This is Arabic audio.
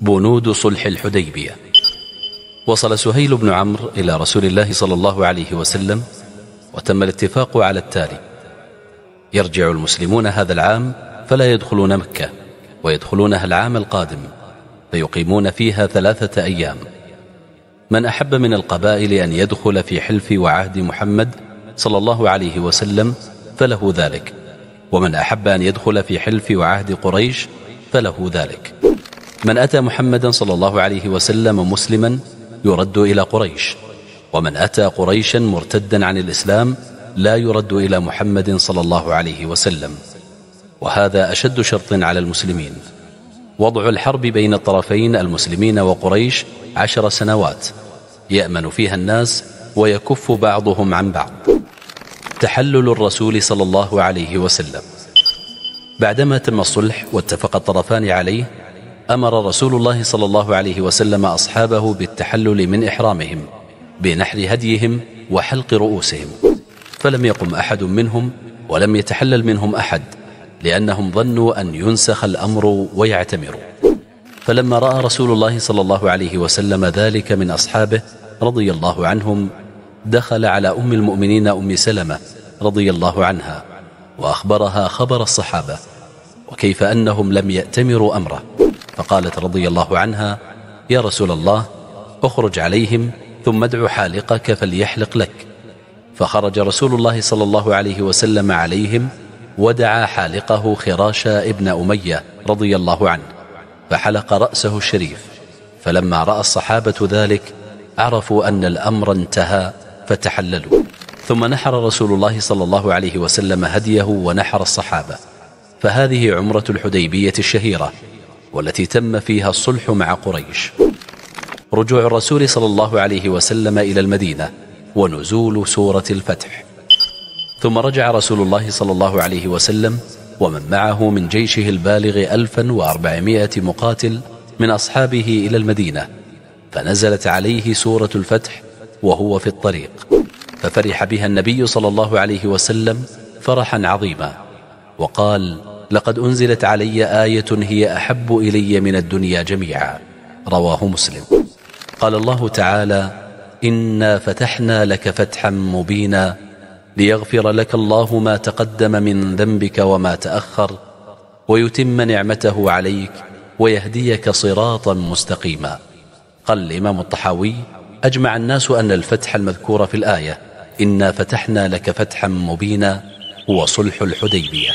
بنود صلح الحديبية. وصل سهيل بن عمرو إلى رسول الله صلى الله عليه وسلم وتم الاتفاق على التالي يرجع المسلمون هذا العام فلا يدخلون مكة ويدخلونها العام القادم فيقيمون فيها ثلاثة أيام. من أحب من القبائل أن يدخل في حلف وعهد محمد صلى الله عليه وسلم فله ذلك ومن أحب أن يدخل في حلف وعهد قريش فله ذلك. من أتى محمدا صلى الله عليه وسلم مسلما يرد إلى قريش ومن أتى قريشا مرتدا عن الإسلام لا يرد إلى محمد صلى الله عليه وسلم. وهذا أشد شرط على المسلمين. وضع الحرب بين الطرفين المسلمين وقريش عشر سنوات يأمن فيها الناس ويكف بعضهم عن بعض. تحلل الرسول صلى الله عليه وسلم. بعدما تم الصلح واتفق الطرفان عليه أمر رسول الله صلى الله عليه وسلم أصحابه بالتحلل من إحرامهم بنحر هديهم وحلق رؤوسهم. فلم يقم أحد منهم ولم يتحلل منهم أحد لأنهم ظنوا أن ينسخ الأمر ويعتمروا. فلما رأى رسول الله صلى الله عليه وسلم ذلك من أصحابه رضي الله عنهم دخل على أم المؤمنين أم سلمة رضي الله عنها وأخبرها خبر الصحابة وكيف أنهم لم يأتمروا أمره. فقالت رضي الله عنها يا رسول الله أخرج عليهم ثم ادع حالقك فليحلق لك. فخرج رسول الله صلى الله عليه وسلم عليهم ودعا حالقه خراشا ابن أمية رضي الله عنه فحلق رأسه الشريف. فلما رأى الصحابة ذلك عرفوا أن الأمر انتهى فتحللوا. ثم نحر رسول الله صلى الله عليه وسلم هديه ونحر الصحابة. فهذه عمرة الحديبية الشهيرة. والتي تم فيها الصلح مع قريش. رجوع الرسول صلى الله عليه وسلم إلى المدينة ونزول سورة الفتح. ثم رجع رسول الله صلى الله عليه وسلم ومن معه من جيشه البالغ 1400 مقاتل من أصحابه إلى المدينة فنزلت عليه سورة الفتح وهو في الطريق. ففرح بها النبي صلى الله عليه وسلم فرحا عظيما وقال لقد أنزلت علي آية هي أحب إلي من الدنيا جميعا. رواه مسلم. قال الله تعالى إنا فتحنا لك فتحا مبينا ليغفر لك الله ما تقدم من ذنبك وما تأخر ويتم نعمته عليك ويهديك صراطا مستقيما. قال الإمام الطحاوي أجمع الناس أن الفتح المذكور في الآية إنا فتحنا لك فتحا مبينا هو صلح الحديبية.